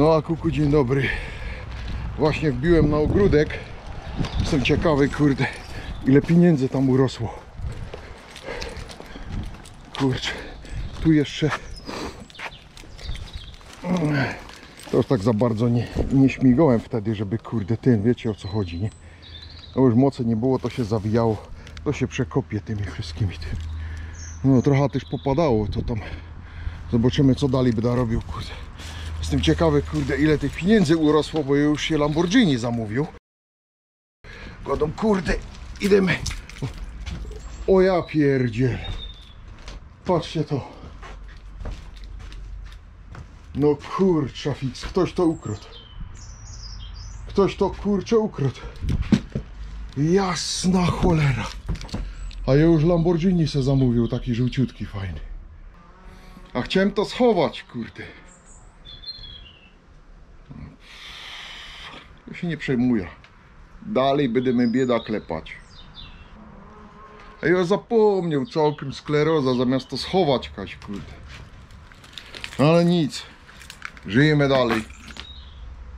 No a kuku, dzień dobry. Właśnie wbiłem na ogródek. Jestem ciekawy, kurde, ile pieniędzy tam urosło. Kurczę, tu jeszcze to już tak za bardzo nie, nie wtedy, żeby kurde ten, wiecie o co chodzi, nie? No już mocy nie było, to się zawijało, to się przekopie tymi wszystkimi tym. No trochę też popadało, to tam zobaczymy co dalej będę robił, kurde. Jestem ciekawy, kurde, ile tych pieniędzy urosło, bo już się Lamborghini zamówił. Godą, kurde, idziemy. O ja pierdziel. Patrzcie to. No kurcza fix, ktoś to ukradł. Ktoś to kurczę ukradł. Jasna cholera. A ja już Lamborghini se zamówił, taki żółciutki, fajny. A chciałem to schować, kurde. Ja się nie przejmuję. Dalej będziemy bieda klepać. A ja zapomniał całkiem skleroza, zamiast to schować, Kaś, kurde. No ale nic. Żyjemy dalej.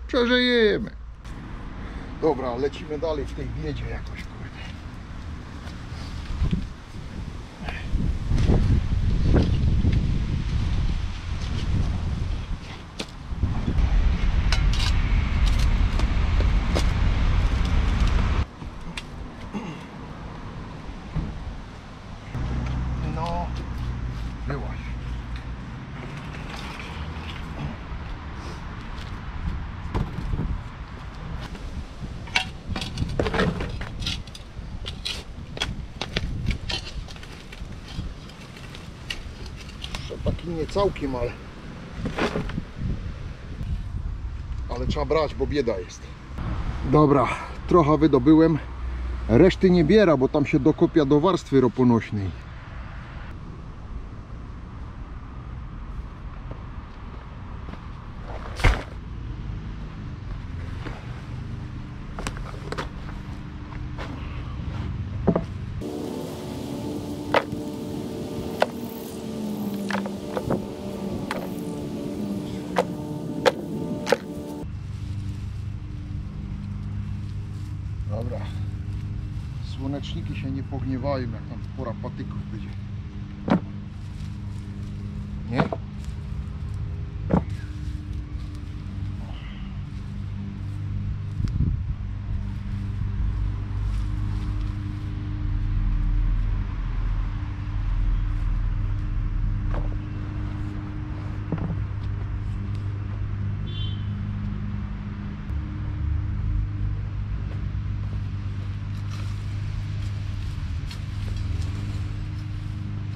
Przeżyjemy. Dobra, lecimy dalej w tej biedzie jakoś, kurde. No, byłaś. Jeszcze taki nie całkiem, ale... Ale trzeba brać, bo bieda jest. Dobra, trochę wydobyłem. Reszty nie biera, bo tam się dokopia do warstwy roponośnej. Słoneczniki się nie pogniewają, jak tam pora patyków będzie. Nie?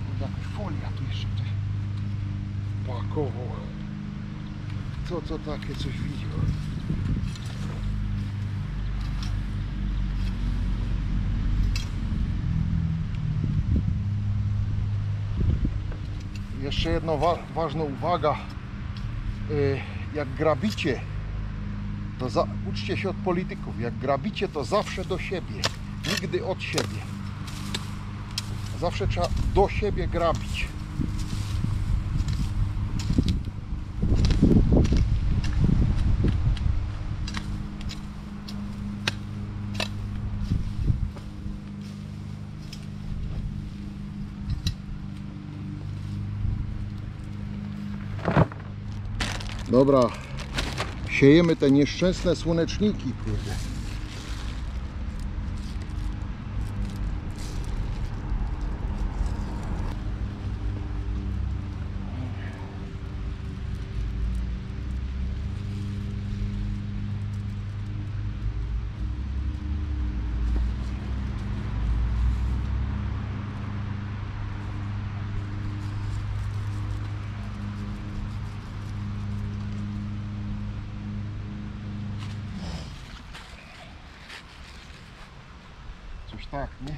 Kurde, jakaś folia tu jeszcze ktoś pakował. Co, co takie coś widział? Jeszcze jedna wa ważna uwaga. Y, Jak grabicie, to za uczcie się od polityków. Jak grabicie, to zawsze do siebie. Nigdy od siebie. Zawsze trzeba do siebie grabić. Dobra, siejemy te nieszczęsne słoneczniki, kurde. Coś tak, nie?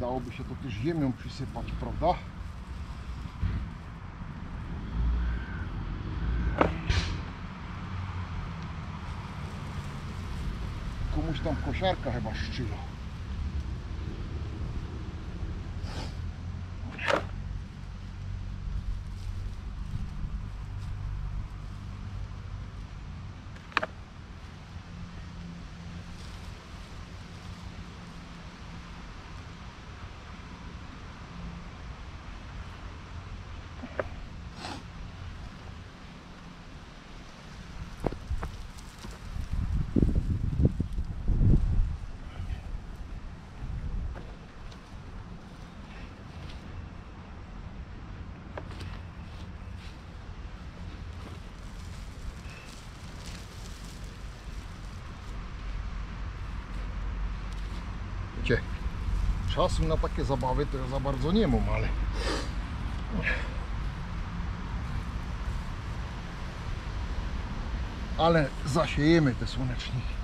Dałoby się to też ziemią przysypać, prawda? komuś tam kosiarka chyba szczyla. Wiecie, czasu na takie zabawy to ja za bardzo nie mam, ale... Ale zasiejemy te słoneczniki.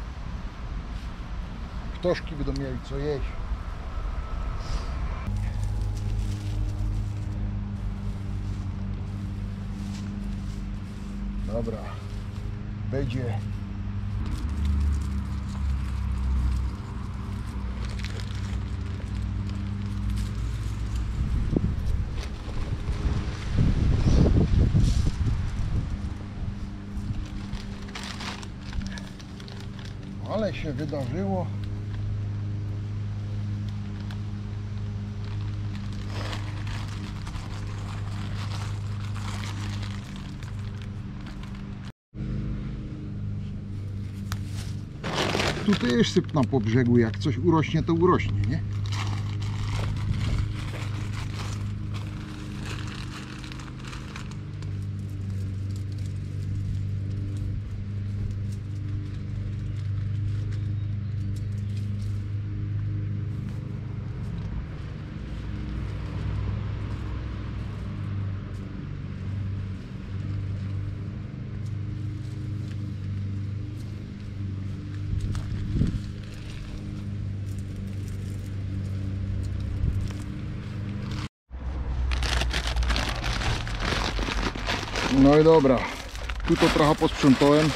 Ptoszki będą mieli co jeść. Dobra, będzie Ale się wydarzyło. Tu też sypna po brzegu, jak coś urośnie, to urośnie, nie? No i dobra, tu to trochę posprzątałem.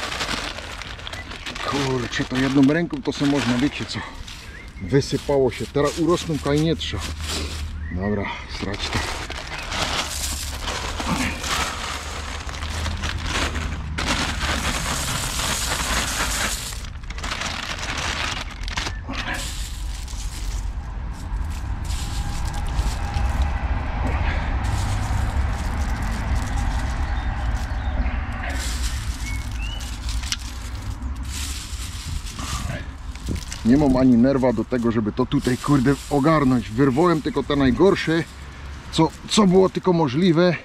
Kurczę, to jedną ręką to sobie można, wiecie co, wysypało się. Teraz urosną kaj nie trzeba. Dobra, strać to. Nie mam ani nerwa do tego, żeby to tutaj kurde ogarnąć. Wyrwałem tylko te najgorsze, co, co było tylko możliwe.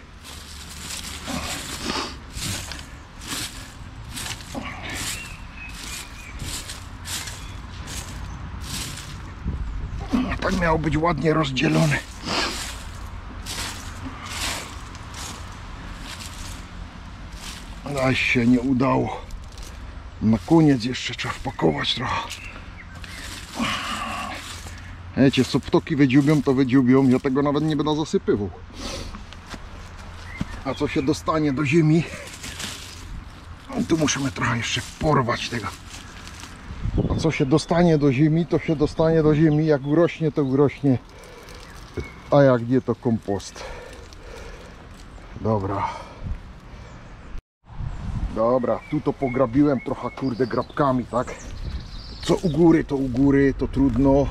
Tak miało być ładnie rozdzielone. Ale się nie udało. Na koniec jeszcze trzeba wpakować trochę. Wiecie, co ptoki wydziubią, to wydziubią. Ja tego nawet nie będę zasypywał. A co się dostanie do ziemi, tu musimy trochę jeszcze porwać tego. A co się dostanie do ziemi, to się dostanie do ziemi. Jak urośnie, to urośnie. A jak nie, to kompost. Dobra. Dobra, tu to pograbiłem trochę kurde grabkami, tak? Co u góry, to u góry, to trudno.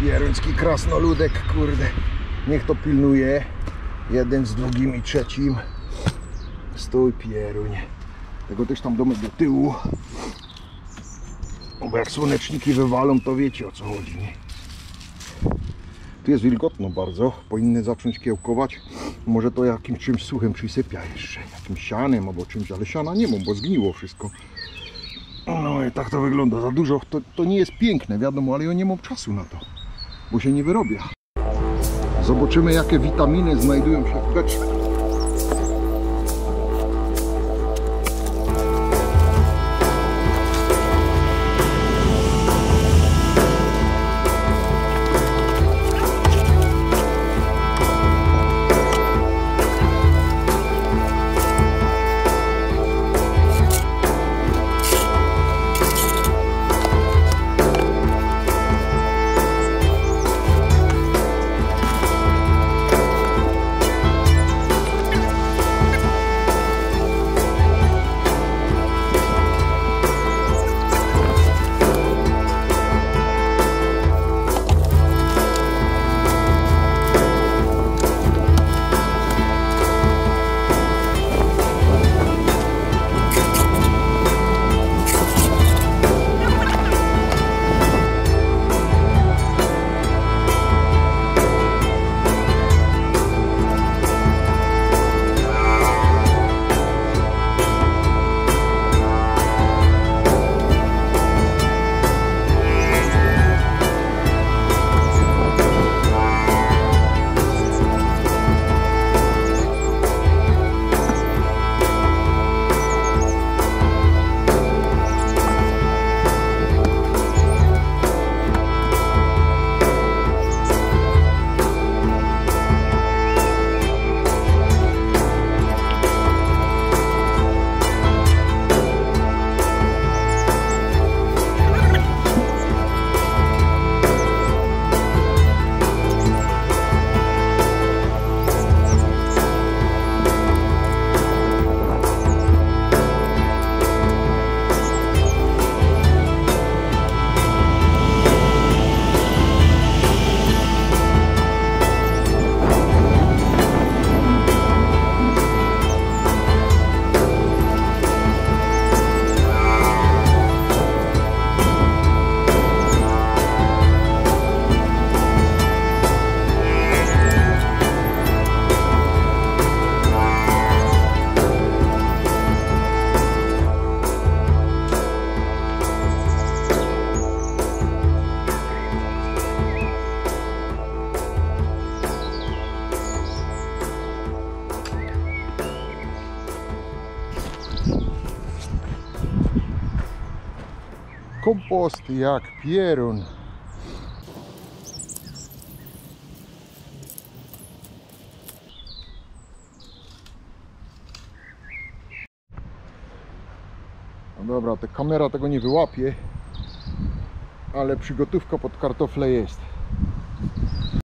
Pieruński krasnoludek, kurde. Niech to pilnuje. Jeden z drugim i trzecim. Stój pieruń. Tego też tam domek do tyłu. Bo jak słoneczniki wywalą, to wiecie o co chodzi, nie? Tu jest wilgotno bardzo. Powinny zacząć kiełkować. Może to jakimś czymś suchym przysypia jeszcze. Jakimś sianem albo czymś, ale siana nie mam, bo zgniło wszystko. No i tak to wygląda. Za dużo to, to nie jest piękne, wiadomo, ale ja nie mam czasu na to bo się nie wyrobia. Zobaczymy jakie witaminy znajdują się w beczce. Kompost jak pierun. No dobra, ta kamera tego nie wyłapie, ale przygotówka pod kartofle jest.